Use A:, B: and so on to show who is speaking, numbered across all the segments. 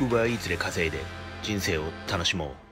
A: ウーバーイツで稼いで人生を楽しもう。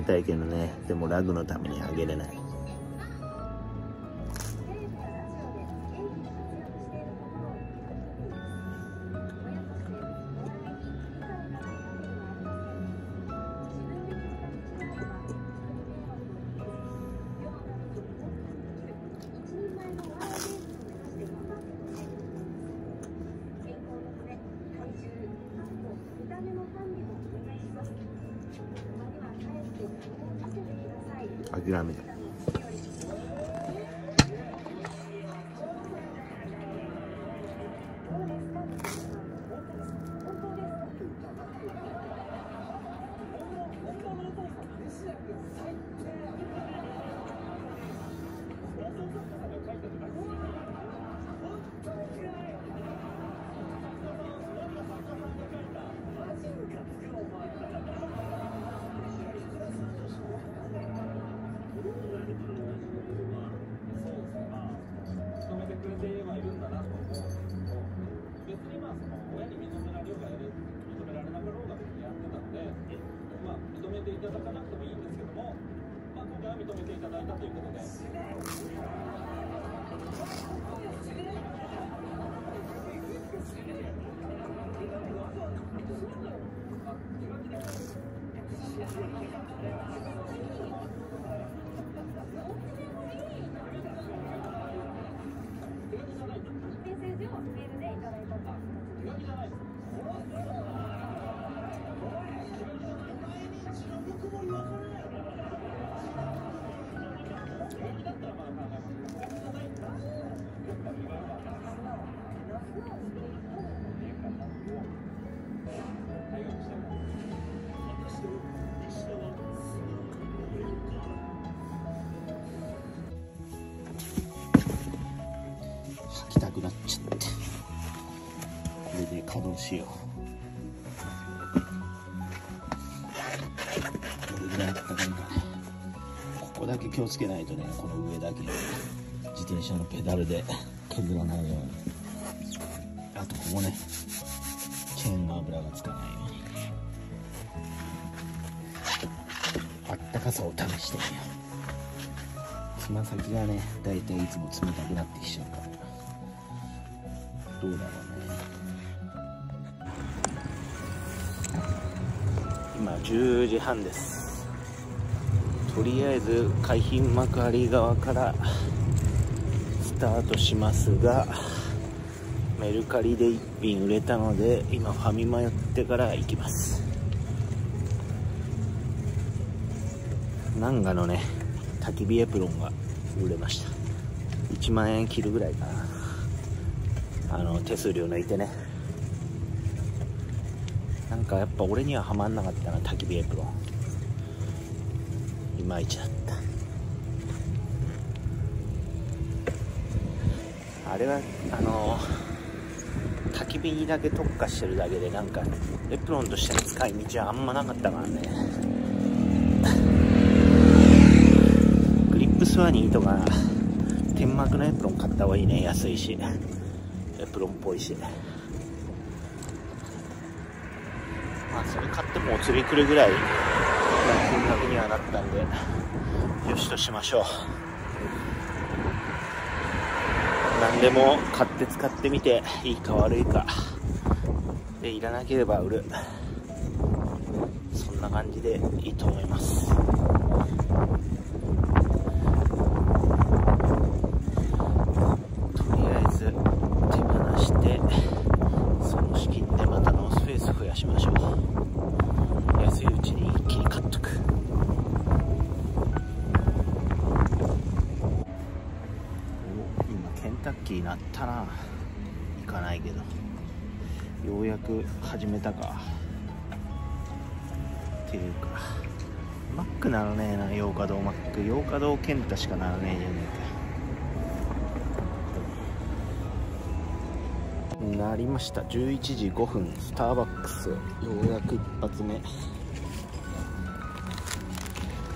A: げたいけどね。でもラグのためにあげれない。finalmente. ということで。で稼働しよどれぐらいあったかいかここだけ気をつけないとねこの上だけ。自転車のペダルで削らないように。あとここね。チェーンの油がつかないように。あったかさを試してみよう。つま先がねだいたいいつも冷たくなってきちゃうから。どうだろう10時半です。とりあえず海浜幕張側からスタートしますがメルカリで1品売れたので今ファミマ寄ってから行きます。ナンガのね焚き火エプロンが売れました。1万円切るぐらいかな。あの手数料抜いてね。かやっぱ俺にはハマんなかったな焚き火エプロン。いまいちだった。あれはあの焚き火にだけ特化してるだけでなんかエプロンとしての使い道はあんまなかったからね。グリップスワニーとか天幕のエプロン買った方がいいね。安いし。エプロンっぽいし。まあそれ買ってもお釣り来るぐらいな金額にはなったんでよしとしましょう。何でも買って使ってみていいか悪いか。でいらなければ売る。そんな感じでいいと思いますとりあえず手放してその資金でまたノースペース増やしましょう安いうちに一気に買っとく今ケンタッキーなったな行かないけどようやく始めたか。っていうか。マックならねえな洋華堂マック。洋華堂ケンタしかならねえじゃね。えかなりました。11時5分スターバックスようやく一発目。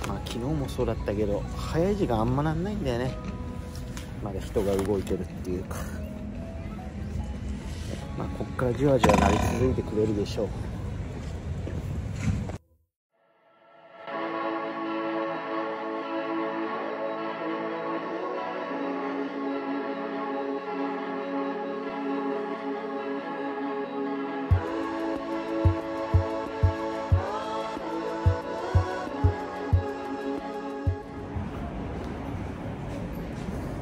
A: まあ昨日もそうだったけど早い時間あんまなんないんだよね。まだ人が動いてるっていうか。からじわじわなり続いてくれるでしょう。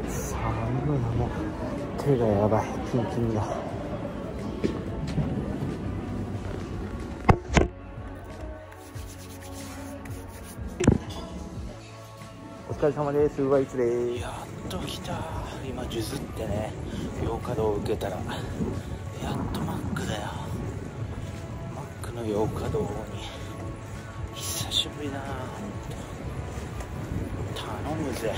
A: 寒いなもう手がやばい。キンキンだ。疲れ様です。ウーバーイーツですやっと来た。今数珠ってね洋華堂を受けたらやっとマックだよ。マックの洋華堂に久しぶりだな。頼むぜ。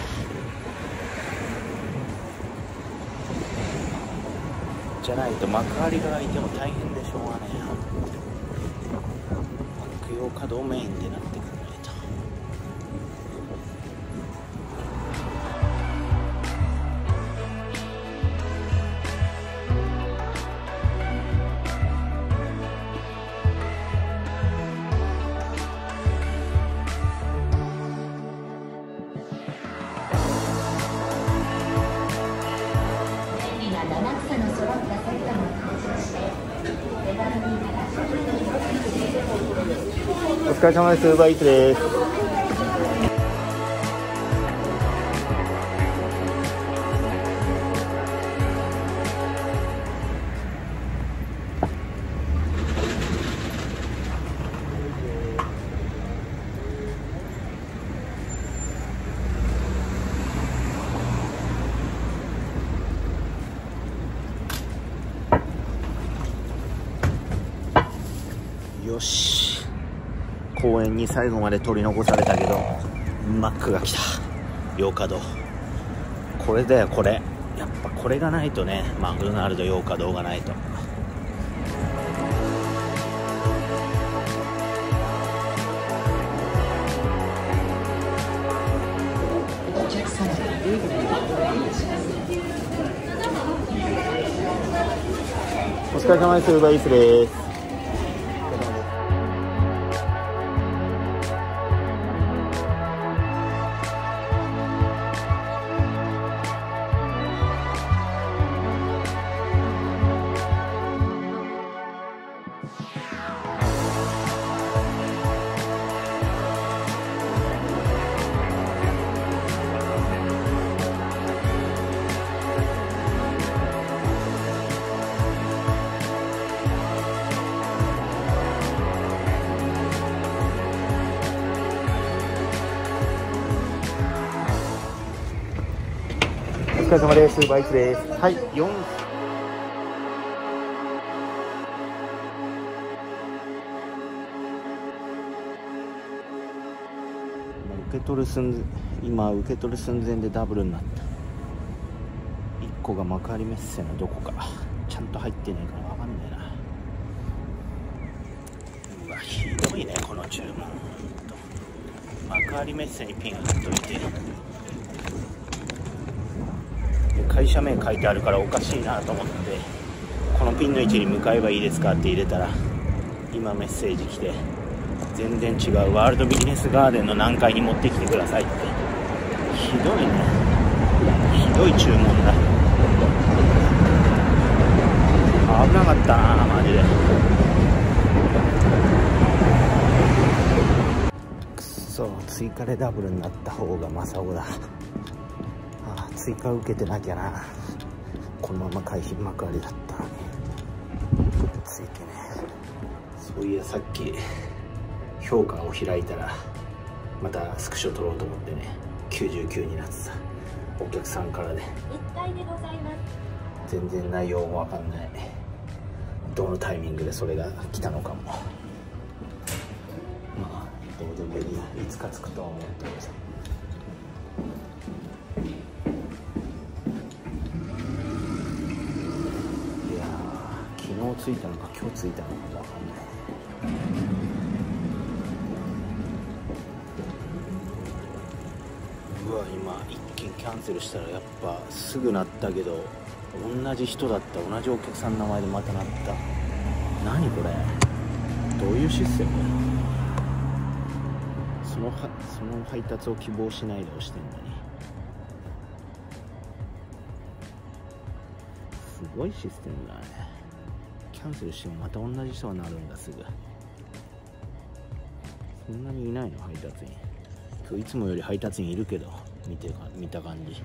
A: じゃないと幕張が開いても大変でしょうがねえマック用稼働メインでなってくんれ様です。ウーバーイーツです。公園に最後まで取り残されたけどマックが来た。洋華堂これだよこれ。やっぱこれがないとねマクドナルド洋華堂がないと。
B: お客様がルールにご案内します
A: お疲れ様です。ウーバーイーツです。れ様です。バイクです。はい、4。受け取る寸今受け取る寸前でダブルになった。1個が幕張メッセのどこか。ちゃんと入ってないから分かんないな。うわひどいねこの注文。幕張メッセにピン貼っといて。会社名書いてあるからおかしいなと思ってこのピンの位置に向かえばいいですかって入れたら今メッセージ来て全然違うワールドビジネスガーデンの何階に持ってきてくださいって。ひどいね。ひどい注文だ。危なかったなマジで。くっそ追加でダブルになった方が正雄だ。追加受けてなきゃな。このまま海浜幕張だったのに。ついてね。そういやさっき評価を開いたらまたスクショ撮ろうと思ってね。99になってた。お客さんからで
B: 1階でございます。
A: 全然内容もわかんない。どのタイミングでそれが来たのかも。まあどうでもいいや。いつか着くとは思ってます。いやー昨日着いたのか今日着いたのかわかんな。いうわ今一件キャンセルしたらやっぱすぐなったけど同じ人だった同じお客さんの名前でまたなった。何これ？どういうシステム？そのはその配達を希望しないで押してんのにすごいシステムだね。ャンセルしてもまた同じ人はなるんだすぐ。そんなにいないの配達員。今日いつもより配達員いるけど。見てか見た感じ。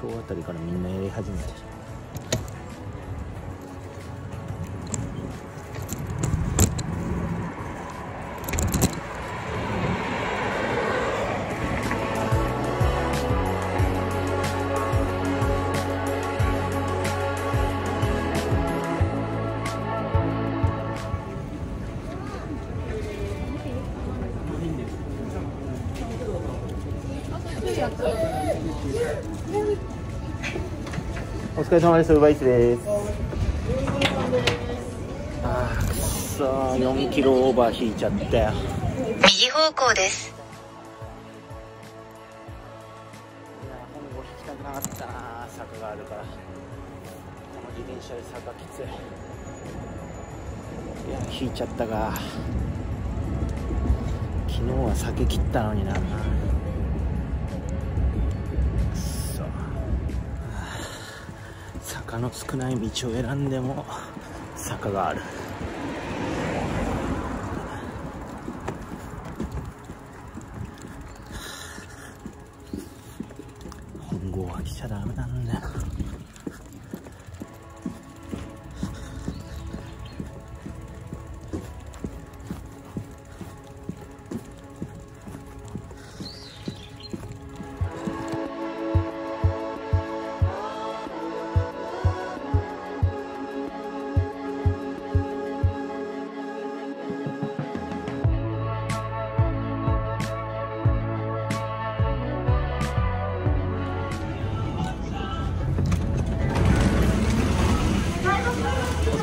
A: 今日あたりからみんなやり始めたお疲れ様です。ウーバーイーツです。あーくっそー4キロオーバー引いちゃったよ
B: 右方向です。
A: いや本郷引きたくなかった。な坂があるから。この自転車で坂きつい。いや引いちゃったが。昨日は酒切ったのにな坂の少ない道を選んでも坂がある。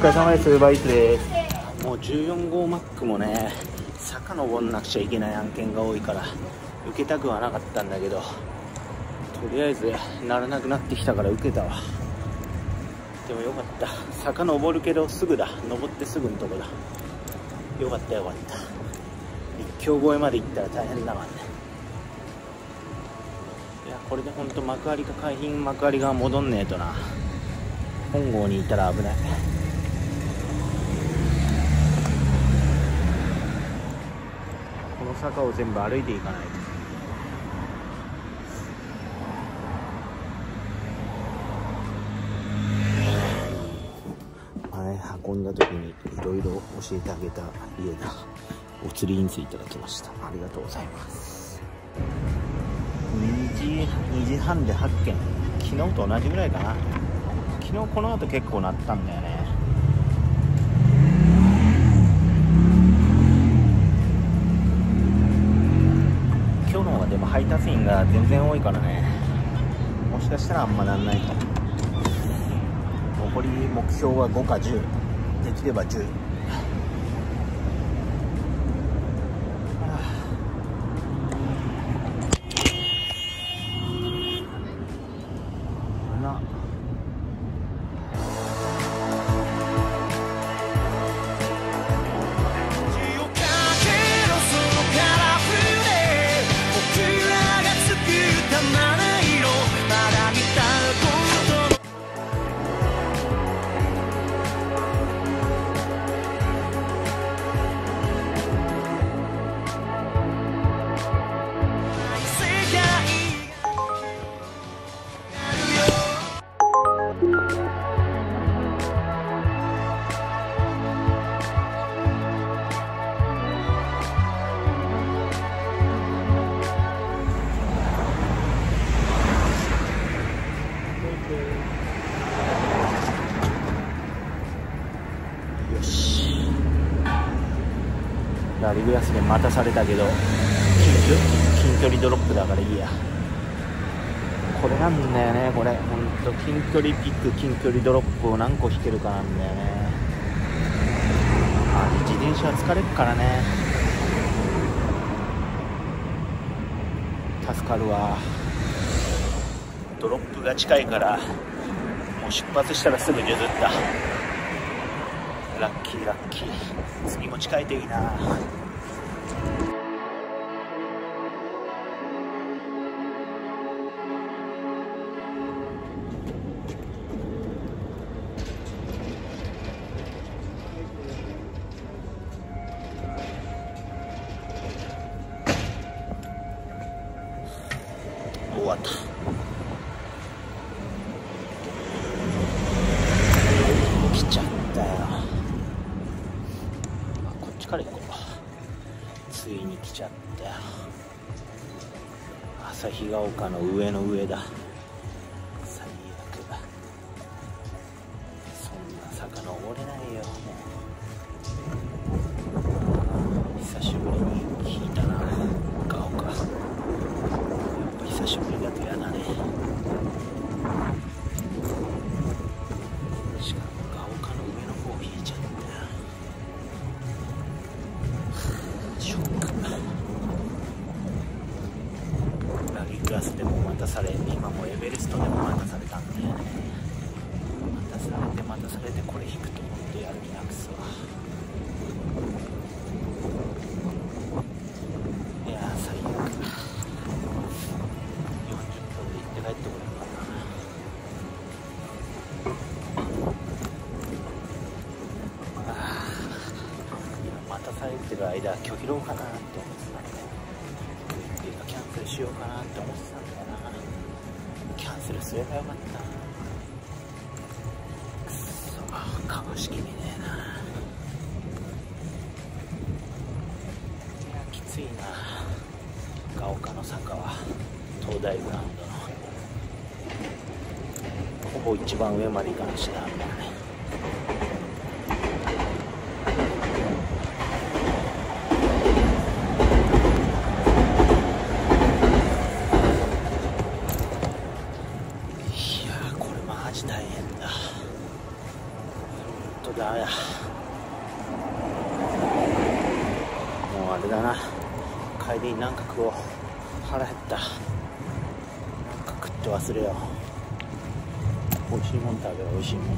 A: れ様です。バイスです。もう14号マックもね坂登んなくちゃいけない案件が多いから受けたくはなかったんだけどとりあえずならなくなってきたから受けたわ。でもよかった。坂登るけどすぐだ。登ってすぐのとこだ。よかったよかった。立教越えまで行ったら大変だわね。いやこれでほんと幕張か海浜幕張が戻んねえとな。本郷にいたら危ないこの坂を全部歩いていかないと。前運んだ時にいろいろ教えてあげた家だお釣り印税いただきました。ありがとうございます。2時 ,2 時半で8件昨日と同じぐらいかな。昨日この後結構なったんだよね。配達員が全然多いからね。もしかしたらあんまなんないと残り目標は5か10できれば10
C: ラ
A: リグラスで待たされたけど近距近距離ドロップだからいいや。これなんだよねこれ。ほんと近距離ピック近距離ドロップを何個引けるかなんだよね。あ自転車は疲れるからね。助かるわ。ドロップが近いからもう出発したらすぐ譲った。ラッキーラッキー。次も近いといいな。丘の上の上だ。間拒否ろうかなって思ってたんだよっていうかキャンセルしようかなって思ってたんだよな。キャンセルすればよかった。くっそ株式見ねえな。いやきついな。ガオカの坂は東大グラウンドの。ほぼ一番上まで行かなくちゃダメだねいやーこれマジ大変だほんとダメだもうあれだな。帰りに何か食おう。腹減った。何か食って忘れよう。美味しいもん食べよう美味しいもん。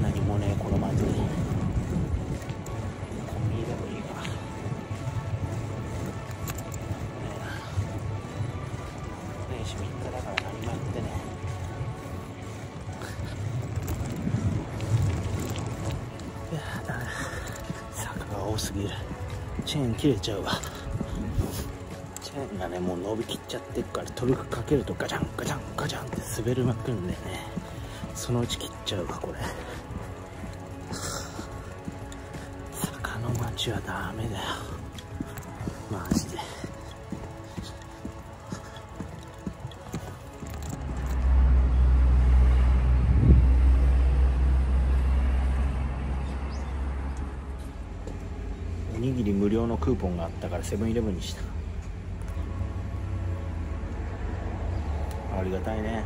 A: 何もねえこの街に。切れちゃうわ。チェーンがねもう伸びきっちゃってるからトルクかけるとガチャンガチャンガチャンって滑りまくるんでね。そのうち切っちゃうわこれ。坂の町はダメだよ。マジで。クーポンがあったからセブンイレブンにした。ありがたいね。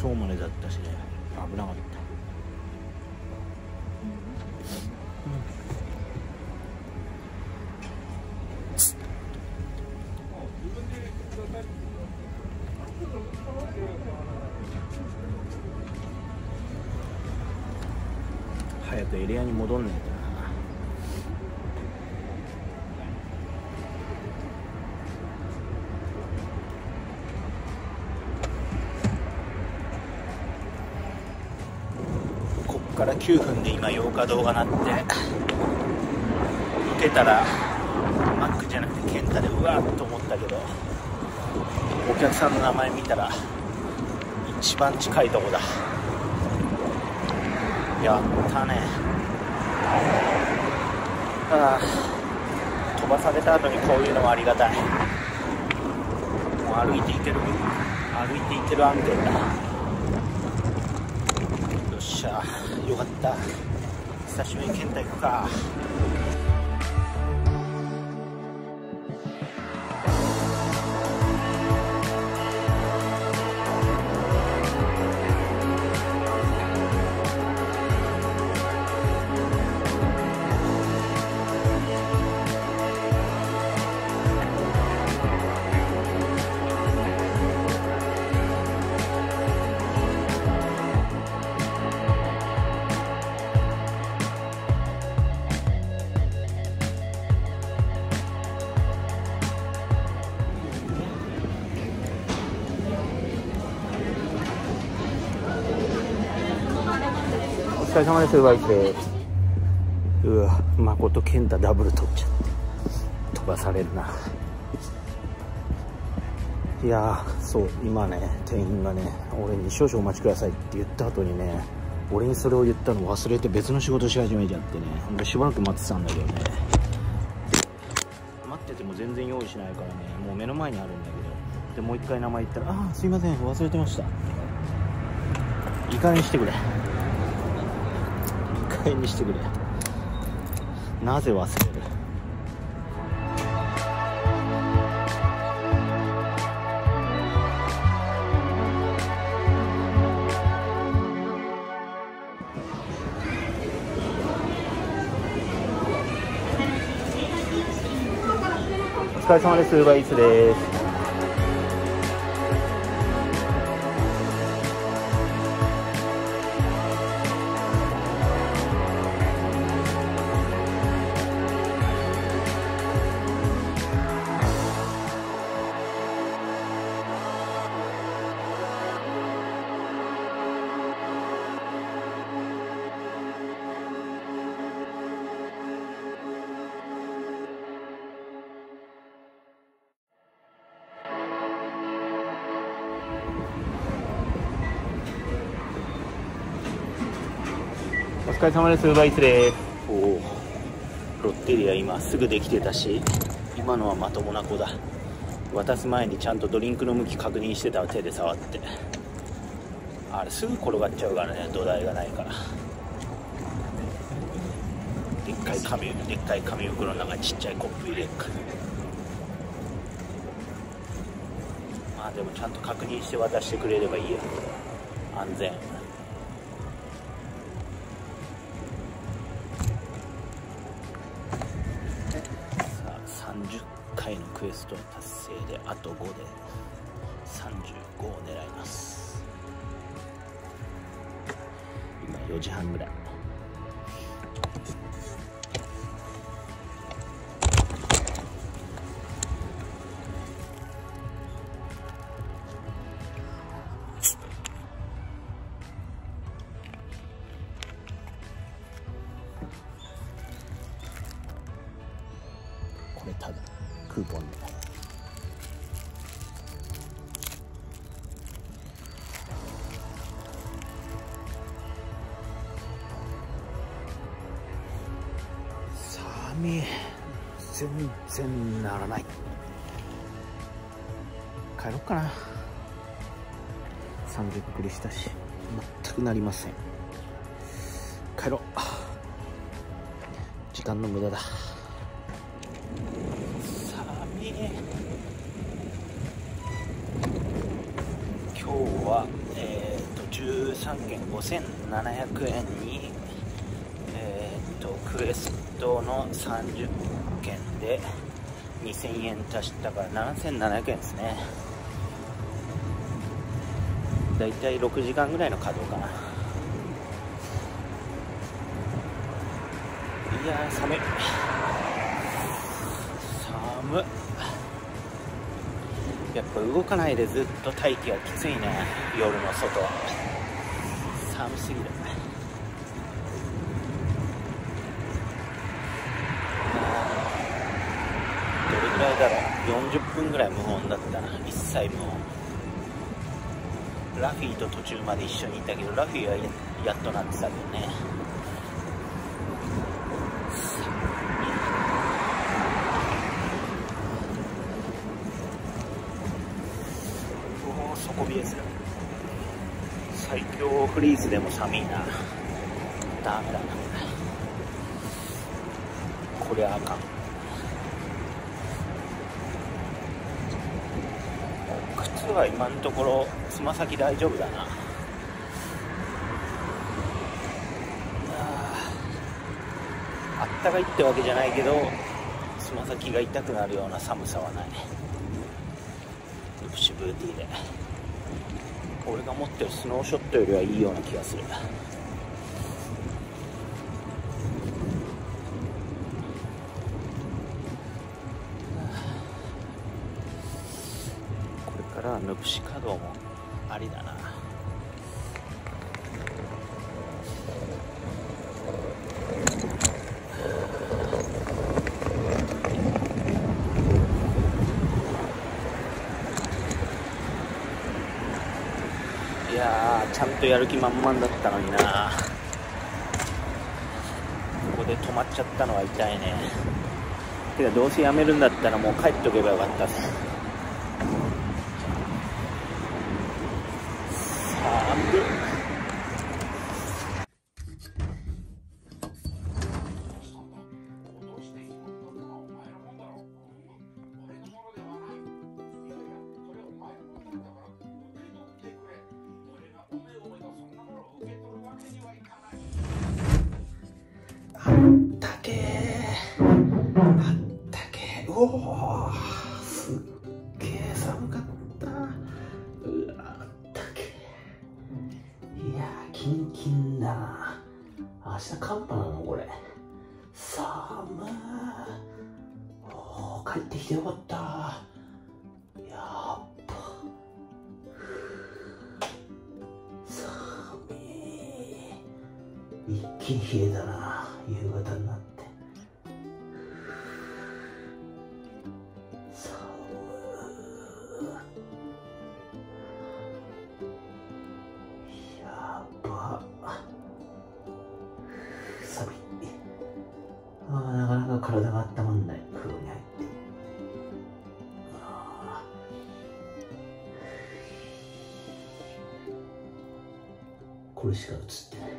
A: 今日までだったしね。危なかった。9分で今8日動画なって受けたらマックじゃなくてケンタでうわっと思ったけどお客さんの名前見たら一番近いとこだ。やったね。ああ飛ばされた後にこういうのはありがたい。もう歩いていける歩いていける案件だ。っしゃよかった。久しぶりに健太行くか。れ様ですバイクです。うわ誠健太ダブル取っちゃって。飛ばされるな。いやそう今ね店員がね俺に少々お待ちくださいって言った後にね俺にそれを言ったの忘れて別の仕事し始めちゃってねほんでしばらく待ってたんだけどね。待ってても全然用意しないからねもう目の前にあるんだけど。でもう一回名前言ったら「ああすいません忘れてました」いい加減にしてくれ。減にしてくれなぜ忘れる？お疲れ様です。ウーバーイーツです。疲れ様です。ウバイーツです。おお、ロッテリア今すぐできてたし、今のはまともな子だ。渡す前にちゃんとドリンクの向き確認してた手で触って。あれすぐ転がっちゃうからね、土台がないから。でっかい紙、でっかい紙袋の中にちっちゃいコップ入れるか。まあでもちゃんと確認して渡してくれればいいや。安全。時半ぐらい。これただクーポンで。全然ならない。帰ろっかな。3びっくりしたし全くなりません。帰ろう。時間の無駄だ。寒い。今日はえっ、ー、と13件5700円にえっ、ー、とクエストの30件で2000円足したから7700円ですね。だいたい6時間ぐらいの稼働かな。いや寒い。寒いやっぱ動かないでずっと待機はきついね。夜の外は。寒すぎるどれぐらいだろう40分ぐらい無音だったな一切無音ラフィーと途中まで一緒にいたけどラフィーはやっとなってたけどね。おお底冷えする。最強フリーズでも寒いなダメだなこりゃあかん靴は今のところつま先大丈夫だな。あったかいってわけじゃないけどつま先が痛くなるような寒さはない。プシブーティーで。俺が持ってるスノーショットよりはいいような気がする。これからヌプシ稼働もありだな。いやーちゃんとやる気満々だったのにな。ここで止まっちゃったのは痛いね。てかどうせやめるんだったらもう帰っとけばよかった寒っこれしか映ってない。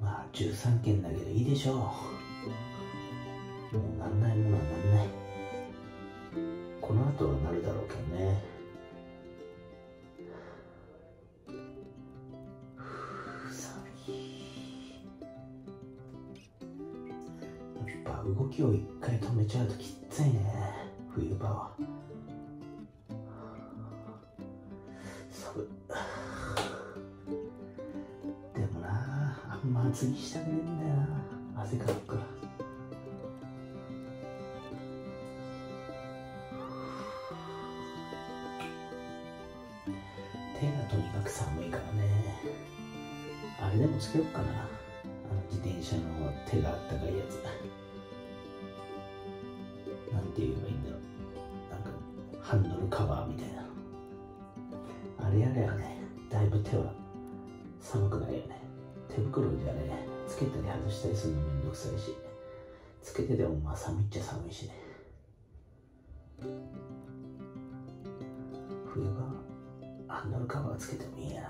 A: まあ13件だけどいいでしょう。動きを一回止めちゃうときついね。冬場は。寒いでもなあんま厚着したくねえんだよな。汗かくから。手がとにかく寒いからね。あれでもつけよっかな。あの自転車の手があったかいやつ。て言えばいいんだろう。なんかハンドルカバーみたいな。あれやればね。だいぶ手は寒くないよね。手袋じゃねつけたり外したりするのめんどくさいし。つけててもまあ寒いっちゃ寒いし。ね冬場ハンドルカバーつけてもいいやな。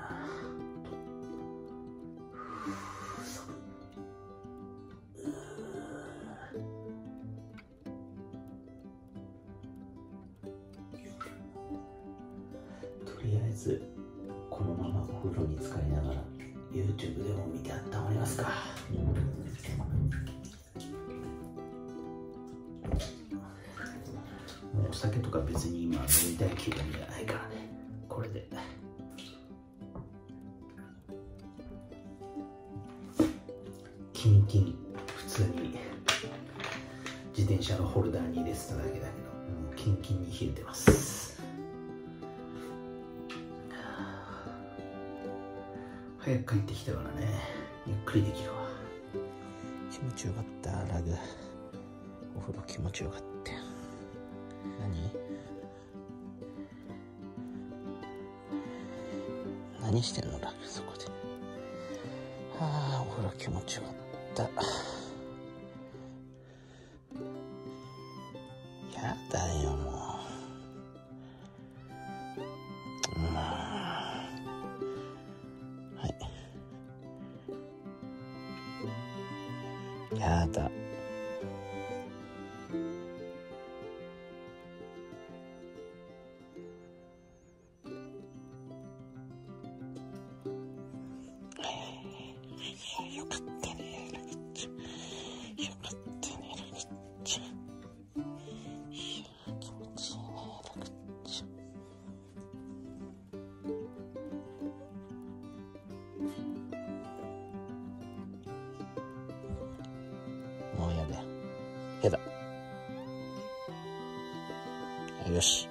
A: キンキン普通に。自転車のホルダーに入れてただけだけどもうキンキンに冷えてます。早く帰ってきたからね。ゆっくりできるわ。気持ちよかったラグ。お風呂気持ちよかった。何？何してんのラグそこで。ああお風呂気持ちよかった。やよし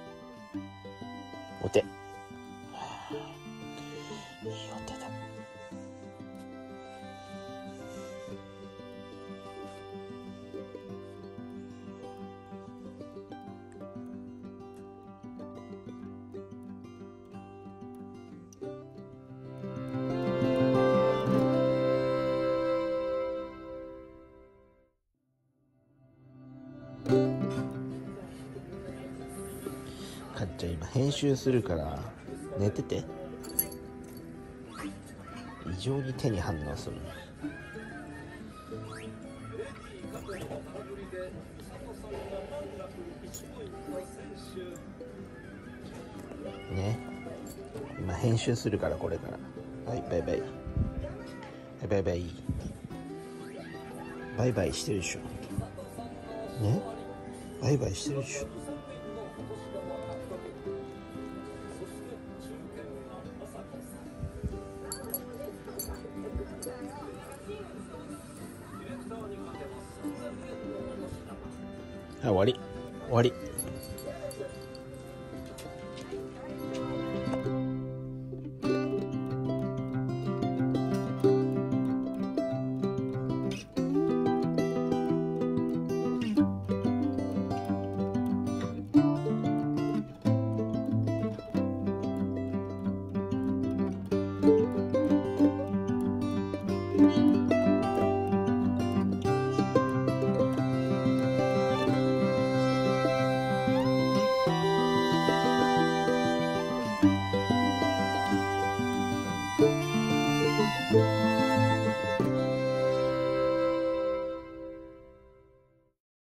A: ゃん今編集するから寝てて。異常に手に反応する。ね。今編集するからこれから。はいバイバイ。バイバイ。バイバイしてるでしょ。ね。バイバイしてるでしょ。